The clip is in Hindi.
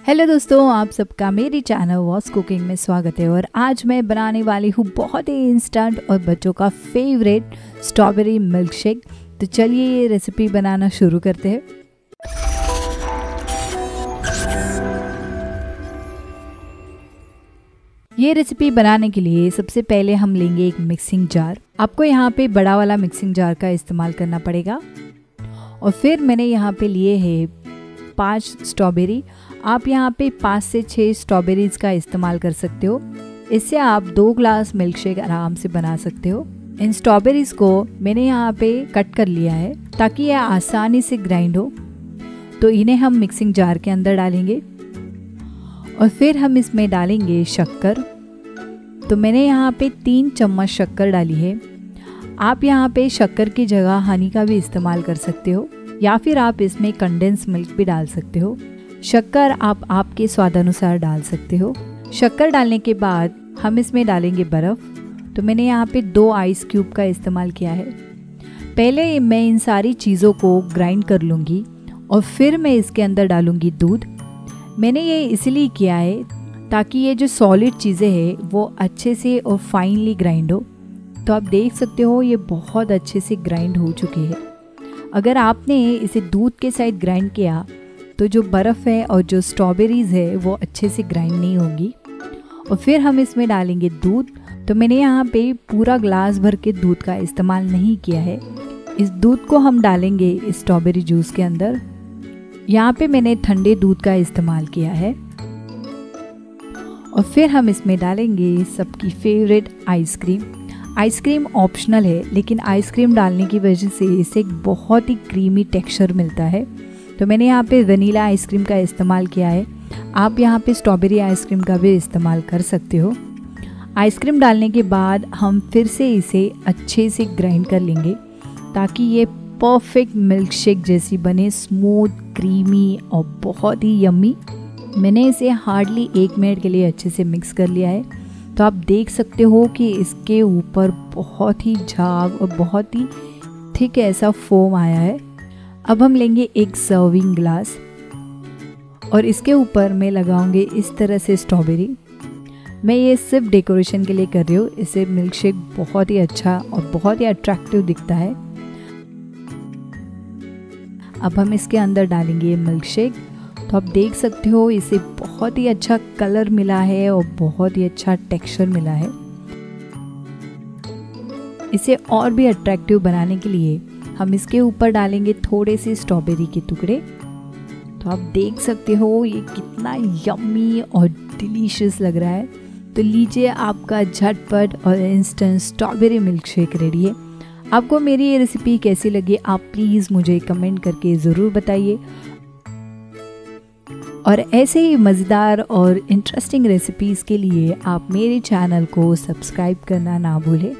हेलो दोस्तों, आप सबका मेरी चैनल वॉस कुकिंग में स्वागत है और आज मैं बनाने वाली हूँ बहुत ही इंस्टेंट और बच्चों का फेवरेट स्ट्रॉबेरी मिल्क शेक तो चलिए ये रेसिपी बनाना शुरू करते हैं। ये रेसिपी बनाने के लिए सबसे पहले हम लेंगे एक मिक्सिंग जार आपको यहाँ पे बड़ा वाला मिक्सिंग जार का इस्तेमाल करना पड़ेगा। और फिर मैंने यहाँ पे लिए है पाँच स्ट्रॉबेरी आप यहाँ पे पाँच से छः स्ट्रॉबेरीज़ का इस्तेमाल कर सकते हो। इससे आप दो ग्लास मिल्क शेक आराम से बना सकते हो। इन स्ट्रॉबेरीज़ को मैंने यहाँ पे कट कर लिया है ताकि यह आसानी से ग्राइंड हो। तो इन्हें हम मिक्सिंग जार के अंदर डालेंगे। और फिर हम इसमें डालेंगे शक्कर। तो मैंने यहाँ पे तीन चम्मच शक्कर डाली है। आप यहाँ पे शक्कर की जगह हनी का भी इस्तेमाल कर सकते हो, या फिर आप इसमें कंडेंस मिल्क भी डाल सकते हो। शक्कर आप आपके स्वादानुसार डाल सकते हो। शक्कर डालने के बाद हम इसमें डालेंगे बर्फ़। तो मैंने यहाँ पे दो आइस क्यूब का इस्तेमाल किया है। पहले मैं इन सारी चीज़ों को ग्राइंड कर लूँगी और फिर मैं इसके अंदर डालूँगी दूध। मैंने ये इसलिए किया है ताकि ये जो सॉलिड चीज़ें हैं, वो अच्छे से और फाइनली ग्राइंड हो। तो आप देख सकते हो ये बहुत अच्छे से ग्राइंड हो चुके हैं। अगर आपने इसे दूध के साथ ग्राइंड किया तो जो बर्फ़ है और जो स्ट्रॉबेरीज़ है, वो अच्छे से ग्राइंड नहीं होंगी। और फिर हम इसमें डालेंगे दूध। तो मैंने यहाँ पे पूरा ग्लास भर के दूध का इस्तेमाल नहीं किया है। इस दूध को हम डालेंगे स्ट्रॉबेरी जूस के अंदर। यहाँ पे मैंने ठंडे दूध का इस्तेमाल किया है। और फिर हम इसमें डालेंगे सबकी फेवरेट आइसक्रीम आइसक्रीम ऑप्शनल है, लेकिन आइसक्रीम डालने की वजह से इसे एक बहुत ही क्रीमी टेक्सचर मिलता है। तो मैंने यहाँ पे वनीला आइसक्रीम का इस्तेमाल किया है। आप यहाँ पे स्ट्रॉबेरी आइसक्रीम का भी इस्तेमाल कर सकते हो। आइसक्रीम डालने के बाद हम फिर से इसे अच्छे से ग्राइंड कर लेंगे ताकि ये परफेक्ट मिल्क शेक जैसी बने, स्मूथ, क्रीमी और बहुत ही यम्मी। मैंने इसे हार्डली एक मिनट के लिए अच्छे से मिक्स कर लिया है। तो आप देख सकते हो कि इसके ऊपर बहुत ही झाग और बहुत ही थिक ऐसा फोम आया है। अब हम लेंगे एक सर्विंग ग्लास और इसके ऊपर मैं लगाऊँगी इस तरह से स्ट्रॉबेरी मैं ये सिर्फ़ डेकोरेशन के लिए कर रही हूँ। इससे मिल्क शेक बहुत ही अच्छा और बहुत ही अट्रैक्टिव दिखता है। अब हम इसके अंदर डालेंगे ये मिल्क शेक तो आप देख सकते हो, इसे बहुत ही अच्छा कलर मिला है और बहुत ही अच्छा टेक्सचर मिला है। इसे और भी अट्रैक्टिव बनाने के लिए हम इसके ऊपर डालेंगे थोड़े से स्ट्रॉबेरी के टुकड़े। तो आप देख सकते हो, ये कितना यम्मी और डिलीशियस लग रहा है। तो लीजिए आपका झटपट और instant strawberry milk shake ready है। आपको मेरी ये रेसिपी कैसी लगी, आप प्लीज़ मुझे कमेंट करके ज़रूर बताइए। और ऐसे ही मज़ेदार और इंटरेस्टिंग रेसिपीज़ के लिए आप मेरे चैनल को सब्सक्राइब करना ना भूलें।